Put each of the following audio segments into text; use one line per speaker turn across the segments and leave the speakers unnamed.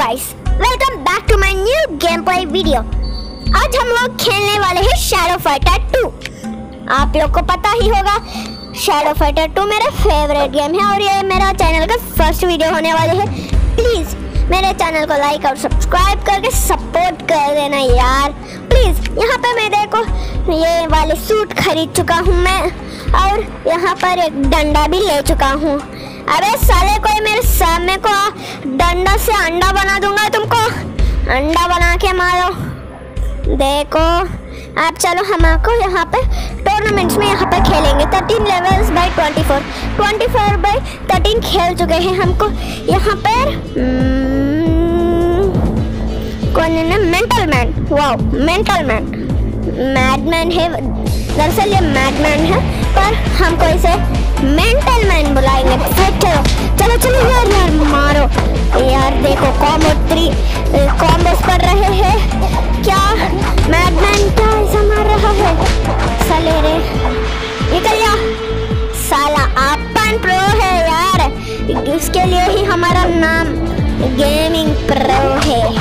Guys welcome back to my new game play video आज हम लोग खेलने वाले हैं शैडो फाइटर 2 आप लोग को पता ही होगा शैडो फाइटर 2 मेरा फेवरेट गेम है और ये मेरा चैनल का फ़र्स्ट वीडियो होने वाले है. प्लीज़ मेरे चैनल को लाइक और सब्सक्राइब करके सपोर्ट कर देना यार. प्लीज़ यहाँ पे मैं देखो, ये वाले सूट खरीद चुका हूँ मैं और यहाँ पर एक डंडा भी ले चुका हूँ. अबे साले कोई मेरे सामने को डंडा से अंडा बना दूँगा तुमको। अंडा बना के मारो। देखो आप चलो हम आपको यहाँ पे टूर्नामेंट्स में यहाँ पे खेलेंगे। 13 लेवल्स बाय 24 24 बाय 13 खेल चुके हैं हमको। यहाँ पर हम्म, कौन है ना? Mental man wow mental man madman है। दरअसल ये मैडमैन है पर हमको इसे मेंटल मैन बुलाएँगे फिर चलो चलो, यार यार, मारो। यार, देखो कॉम्बो थ्री कॉम्बोस कर रहे हैं। क्या मैडमैन क्या ऐसा मार रहा है? साले रे। निकल जा। साला अपन प्रो है, यार। इसके लिए ही हमारा नाम गेमिंग प्रो है।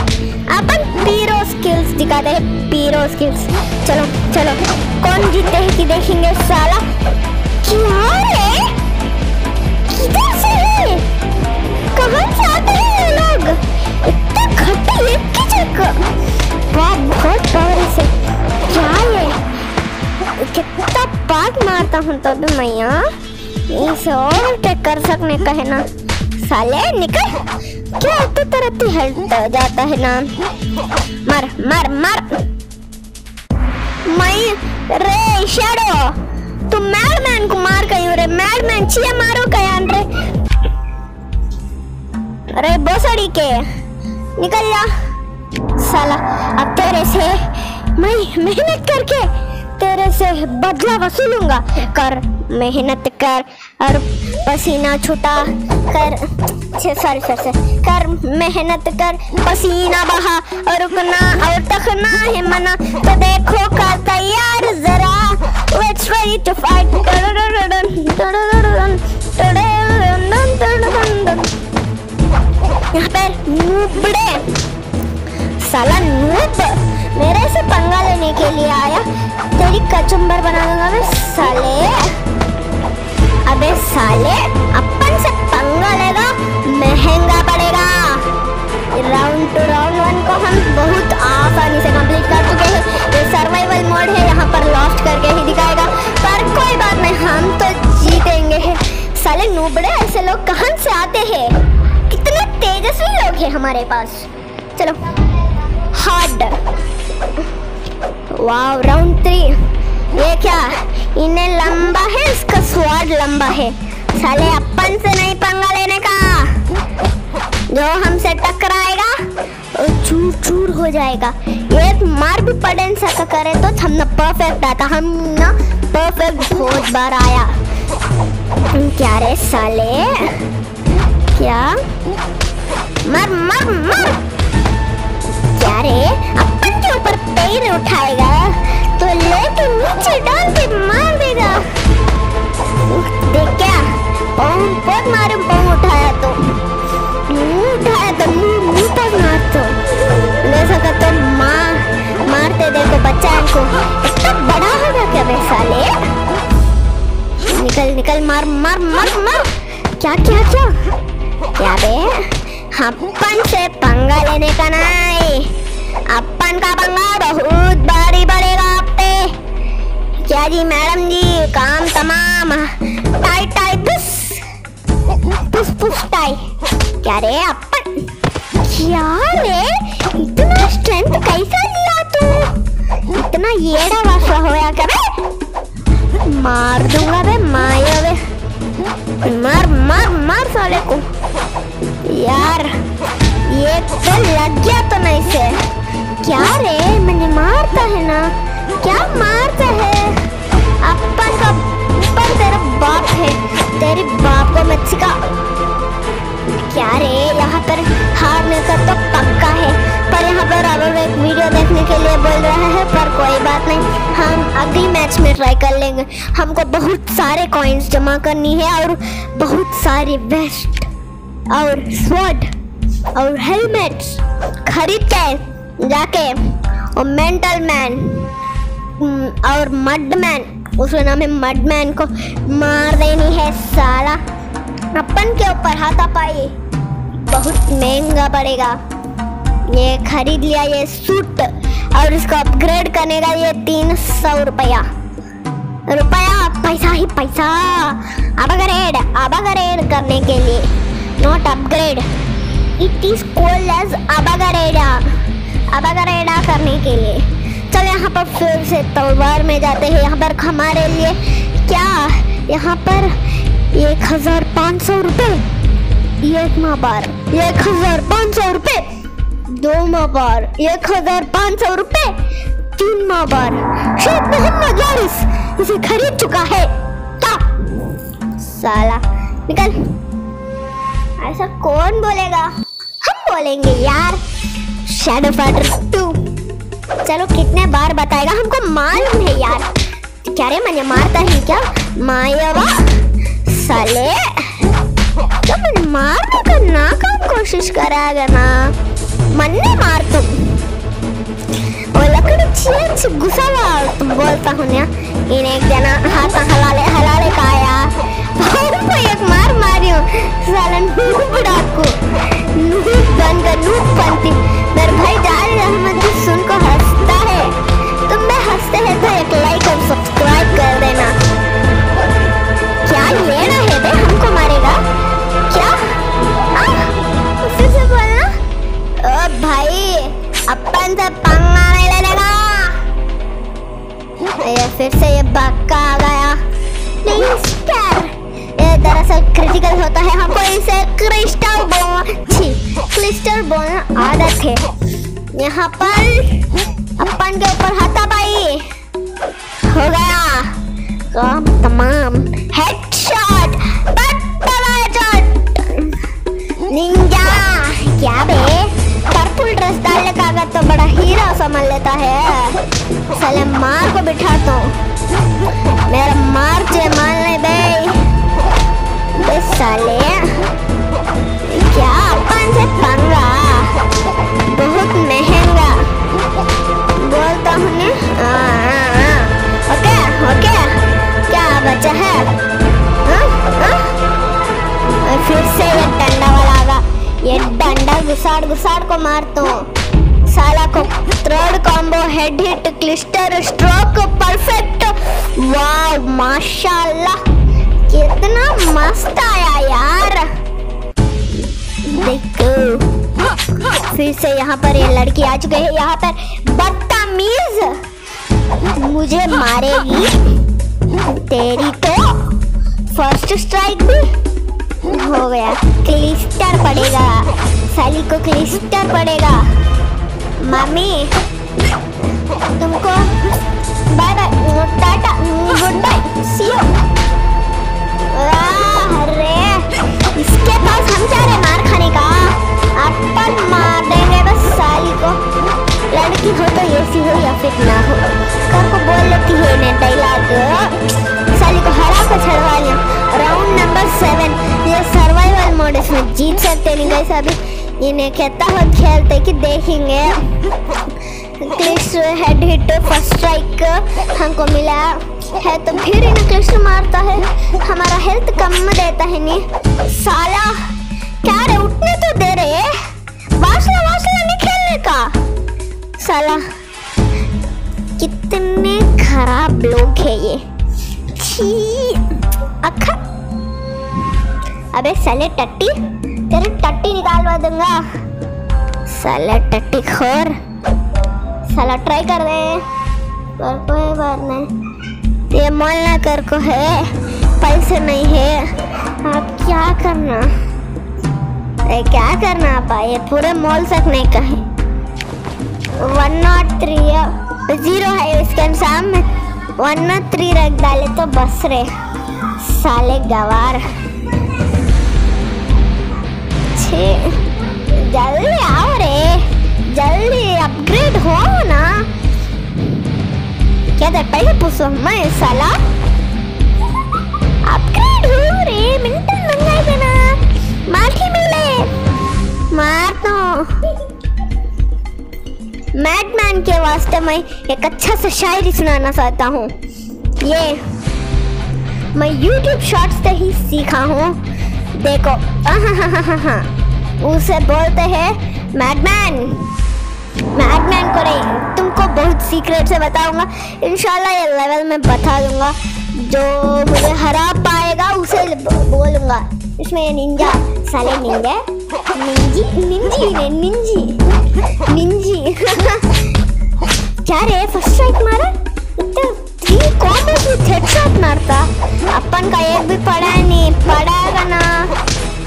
अपन पीरो स्किल्स दिखाते हैं पीरो स्किल्स चलो चलो, कौन जीते हैं कि देखेंगे, साला। है? कहाँ हैं हूँ तो भी मैया। इसे और टेक कर सकने का है ना। साले, निकल। क्या इतनी तरह हेल्थ जाता है ना? मर मर मर। मैं रे शैडो तू मैडमैन को मार कहीं रे मैडमैन चिया मारो कयान रे अरे बोसड़ी के, निकल जा। साला, अब तेरे से मैं मेहनत करके तेरे से बदला वसूलूँगा। कर मेहनत कर और पसीना छुटा कर सॉरी सॉरी कर मेहनत कर, पसीना बहा और रुकना और तखना है मना। तो देखो का तैयार जरा लेट्स रेडी टू फाइट यहाँ पर नूबड़े, साला नूब, मेरे से पंगा लेने के लिए आया। तेरी कचुम्बर बना दूँगा मैं, साले। अबे साले, अपन से पंगा लेगा, महँगा पड़ेगा। राउंड टू राउंड वन को हम बहुत आसानी से कंप्लीट कर चुके हैं। सर्वाइवल मोड है, यहाँ पर लॉस्ट करके ही दिखाएगा। पर कोई बात नहीं, हम तो जीतेंगे साले नूबड़े, ऐसे लोग कहाँ से आते हैं? कितने तेजस्वी लोग हैं हमारे पास। चलो हार्ड वाव राउंड थ्री ये क्या? इन्हें लंबा है, इसका स्वाद लंबा है। साले, अपन से नहीं पंगा लेने का। जो हमसे टकराएगा चूर चूर हो जाएगा। एक मार भी पड़े सका करे तो हम ना परफेक्ट आता हम ना परफेक्ट बहुत बार आया। क्या रे साले? क्या? मर मर मर! क्या रे? अपन के ऊपर पैर उठाएगा तो लेके नीचे डाल के मार देगा। देख क्या? बहुत मारे पाँव उठाया तो। उठाया तो मुँह मुँह तक मार तो। ले सका तो मार मारते देखो बच्चा इनको इतना बड़ा होगा क्या बे साले? निकल निकल, मार मार मार मार। क्या क्या क्या? क्या बे? अपन से पंगा लेने का नहीं अपन का पंगा बहुत भारी पड़ेगा आप पे क्या जी मैडम जी, काम तमाम। टाई टाई, पुस। पुस पुस, टाई। क्या रे अपन क्या रे इतना स्ट्रेंथ कैसा लिया तू? इतना येड़ा वासा होया बे मार दूँगा बे, माया बे। मार मार मार साले को। यार, ये तो लग गया तो नहीं से क्या रे, मैंने मारता है ना? क्या मारता है? अपन का अपन तेरा बाप है, तेरी बाप बोल रहा है, पर कोई बात नहीं। हम अगली मैच में ट्राई कर लेंगे। हमको बहुत सारे कॉइन्स जमा करनी है और बहुत सारे वेस्ट और स्वॉर्ड और हेलमेट्स खरीद के जाके और मेंटल मैन और मड मैन उसका नाम है मड मैन को मार देनी है सारा अपन के ऊपर हाथापाई बहुत महँगा पड़ेगा। ये खरीद लिया ये सूट और इसको अपग्रेड करने का ये तीन सौ रुपया। रुपया, पैसा ही पैसा। अपग्रेड अपग्रेड करने के लिए। Not upgrade it is called as अपग्रेडा अपग्रेडा करने के लिए। चल यहाँ पर फिर से तलवार में जाते हैं। यहाँ पर हमारे लिए क्या? यहाँ पर एक हज़ार पाँच सौ रुपये। एक माह बार एक हज़ार पाँच सौ रुपये। दो माह बार एक हज़ार पाँच सौ रुपए तीन माह बार शेख मोहम्मद वारिस इसे खरीद चुका है. क्या साला, निकल. ऐसा कौन बोलेगा? हम बोलेंगे यार. शैडो फाइटर टू चलो, कितने बार बताएगा हमको मालूम है यार. क्या रे, मैंने मारता है क्या? मायावा? साले. तो मैंने मारने का ना का कोशिश कराएगा ना? मन्ने मार तुम वो लकड़ी चीन से गुस्सा तुम बोलता हूँ ना, इन्हें एक जना हाथ हलाले हलाले का आया हमको एक मार मारियो, सालन डाकू फिर से ये बक्का आ गया? नहीं ये दरअसल क्रिटिकल होता है। घुसाड़ घुसाड़ को मारता हूँ साला को थर्ड कॉम्बो हेड हिट क्लिस्टर स्ट्रोक परफेक्ट वाव माशाल्लाह, कितना मस्त आया यार। देखो, फिर से यहाँ पर ये लड़की आ चुके हैं, यहाँ पर बदतमीज। मुझे मारेगी, तेरी तो फ़र्स्ट स्ट्राइक भी हो गया। क्लिस्टर पड़ेगा। साली को क्लिस्टर पड़ेगा। मम्मी, तुमको बाय बाय। टाटा, गुड बाय सी यू अरे। इसके पास हम जा रहे मार खाने का। अपन मार देंगे बस साली को। लड़की हो तो ऐसी हो या फिर ना हो। कर को बोल लेती है डायलॉग साली को हरा छड़वा लिया। राउंड नंबर सेवन जीत सकते नहीं गए अभी इन्हें कहता हो, खेलते कि देखेंगे। हेड हिट फ़र्स्ट स्ट्राइक हमको मिला है तो फिर इन्हें क्लिस्ट मारता है। हमारा हेल्थ कम देता है नहीं। साला, क्या रे, उठने तो दे रहे वासला वासला नहीं खेलने का। साला, कितने खराब लोग है ये। अखा। अबे, साले टट्टी। तेरी टट्टी निकालवा दूँगा साला टट्टी खोर साला ट्राई कर दे पर कोई बात नहीं ये मॉल ना कर को है पैसे नहीं है आप क्या करना ए, क्या करना आप ये पूरे मॉल तक नहीं कहे वन नॉट थ्री ज़ीरो है इसके सामने वन नॉट थ्री रख डाले तो बस रे साले गवार छे जल्दी आओ रे जल्दी अपग्रेड हो ना क्या था पहले पूछो मैं साला अपग्रेड हो रे मिनटन मंगाई देना माथी मिले मारता हूँ मैडमैन के वास्ते मैं एक अच्छा सा शायरी सुनाना चाहता हूँ ये मैं YouTube शॉर्ट्स से ही सीखा हूँ देखो आहाहाहा, उसे बोलते हैं, मैडमैन मैडमैन को नहीं, तुमको बहुत सीक्रेट से बताऊँगा। इंशाल्लाह ये लेवल में बता दूँगा। जो मुझे हरा पाएगा, उसे बोलूँगा। इसमें ये निंजा साले निंजा निंजी निंजी ने निंजी निंजी क्या रे फ़र्स्ट स्ट्राइक मारा? इतना थ्री कॉम्बो विथ हेडशॉट मारता। अपन का एक भी पड़ा नहीं पड़ागा ना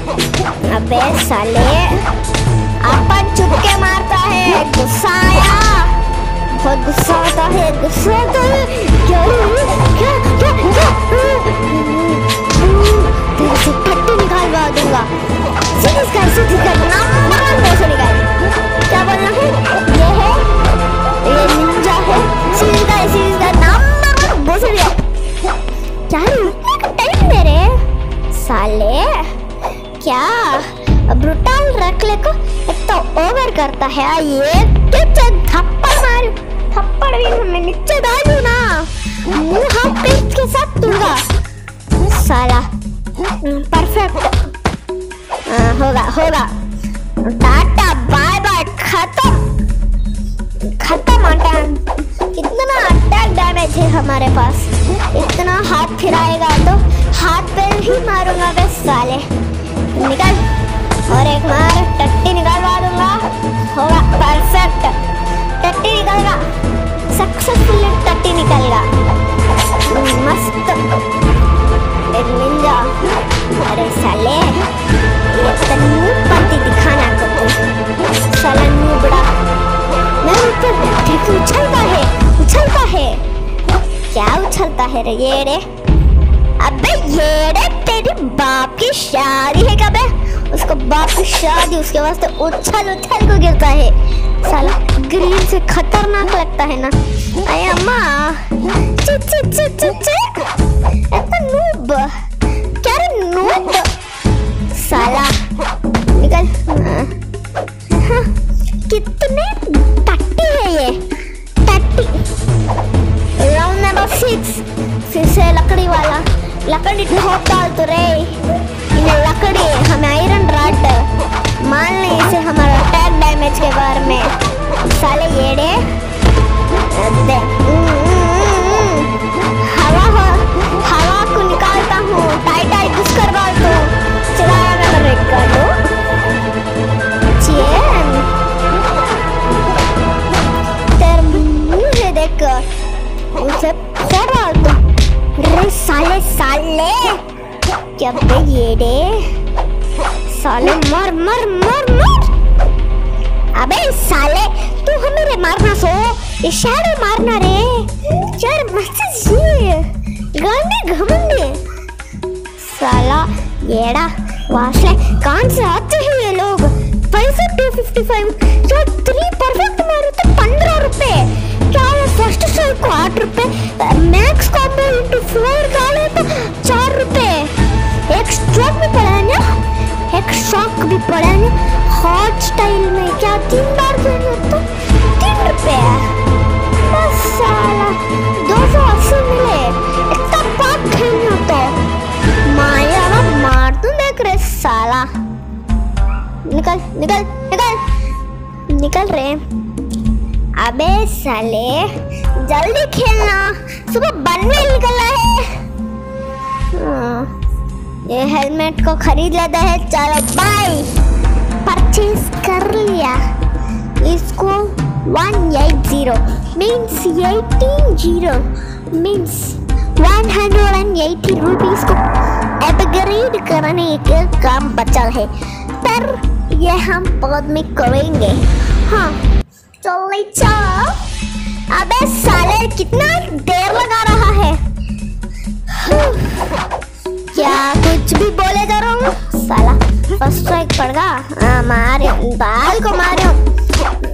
अबे साले, अपन चुपके मारता है, गुस्सा आया। बहुत गुस्सा आता है, गुस्सा आता है। क्या? क्या? क्या? क्या? तेरे से पट्टी निकालवा दूँगा। सीधी कर सीधी कर नंबर करता है ये थप्पड़ मारू थप्पड़ भी मैं नीचे डालू ना हम के साथ दूँगा साला परफेक्ट होगा होगा टाटा बाय बाय खत्म खत्म कितना अटैक डैमेज है हमारे पास इतना हाथ फिराएगा तो हाथ पे ही मारूँगा बस साले निकल और एक मार टट्टी निकलेगा मस्त एक अरे साले ये तन्नू पंती दिखाना को साला नूबड़ा मैं ऊपर देख उछलता है उछलता है क्या उछलता है रे ये रे अबे ये रे तेरी बाप की शादी है कबे उसको बाप की शादी उसके वास्ते उछल उछल को गिरता है साला ग्रीन से खतरनाक लगता है ना। अरे अम्मा नूब क्या रे नूब साला, निकल। हाँ। कितने टट्टी है ये। टट्टी राउंड नंबर सिक्स फिर से लकड़ी वाला। लकड़ी ठोक डाल तो रे। लकड़ी हमें आयरन रॉड इशारे मारना रे चार मस्त गांडे घमंडे साला येड़ा वाशले कहाँ से आते हैं ये लोग पैसे टू फिफ्टी फाइव जो थ्री परफेक्ट मारो तो पंद्रह रुपए क्या है फ़र्स्ट स्ट्राइक को आठ रुपए मैक्स कॉम्बो इंटू फोर डाले तो चार रुपए एक स्ट्रोक भी पड़ा है ना एक शॉक भी पड़ा है ना हॉट स्टाइल में क्या तीन बार खेलना तो निकल निकल निकल निकल रे अबे साले जल्दी खेलना सुबह निकलना है हाँ, ये हेलमेट को खरीद लेते हैं चलो बाय परचेज कर लिया इसको 180 मीन्स 18 ज़ीरो मीन्स 180 रुपीस को अपग्रेड करने का काम बचा है। पर ये हम बाद में करेंगे। हाँ चल चलो अबे साले, कितना देर लगा रहा है? क्या कुछ भी बोले जा रहा हूँ? साला फ़र्स्ट स्ट्राइक पड़गा हाँ मारे, बाल को मारे।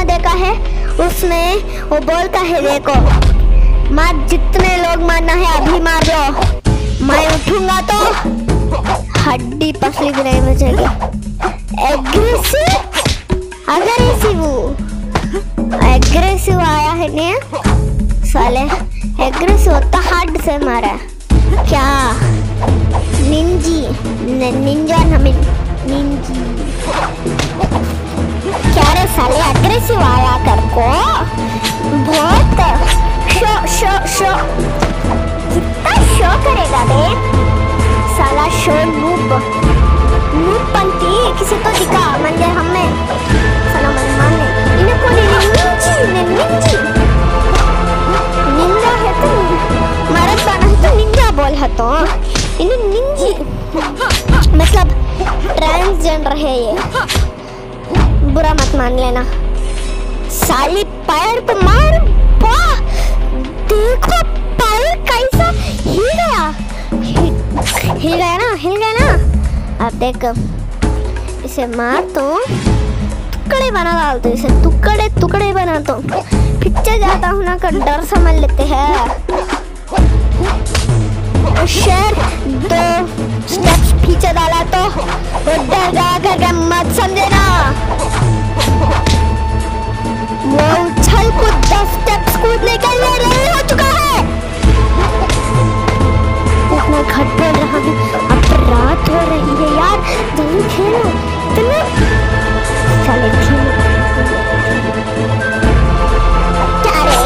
सिनेमा देखा है? उसमें वो बोलता है, देखो मार जितने लोग मारना है, अभी मार लो। मैं उठूँगा तो हड्डी पसली नहीं बचेगी। एग्रेसिव अग्रेसिव एग्रेसिव आया है ने साले एग्रेसिव तो हड से मारा क्या? निंजी निंजा नमिन निंजी साले अग्रेसिव आया कर को। बहुत शो शो शो। कितना शो करेगा बे? साला शो नूब। नूब पंती किसी तो दिखा म्हणजे हमें साला मन माने इन्हें को निंजी ने निंजी निंजा है तो मरद बना है तो निंजा बोल है तो। इन्हें निंजी। मतलब ट्रांसजेंडर है ये। मान लेना। साली पैर तो मार, वाह! देखो, पैर कैसा हिल गया। हिल गया ना, हिल गया ना। अब देख, इसे मार तो टुकड़े बना डाल दो इसे, टुकड़े टुकड़े बना दो। पीछे जाता हूँ ना का डर समझ लेते हैं। शेर, दो स्टेप्स पीछे डाला तो डर गया करके मत समझेना। वो उछल कूद दस स्टेप्स कूदने के लिए रेडी हो चुका है। इतना घट बोल रहा हूँ। अब रात हो रही है यार। जल्दी खेलो। इतना चले खेलो। क्या रे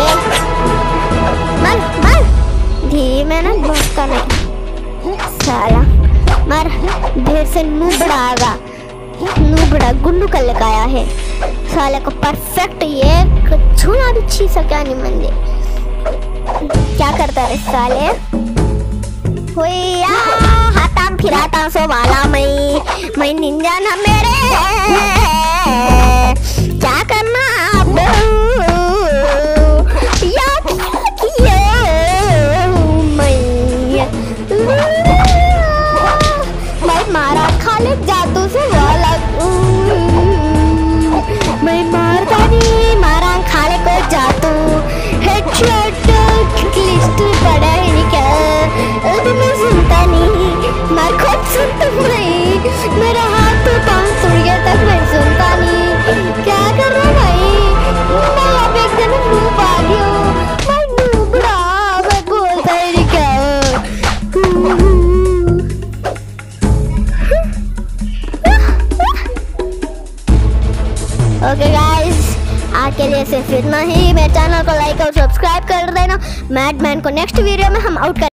मर मर। धीमे ना भटका नहीं। साला, मर। ढेर से नुबड़ागा नुबड़ा गुंडू कर लगाया है। साले को परफेक्ट ये छूना भी छी सका नहीं मंदे। क्या करता रे साले? हुआ हाथाम फिराता सो वाला मैं मैं निंजा ना मेरे। क्या करना अब या मारा खाले मैडमैन को नेक्स्ट वीडियो में हम आउट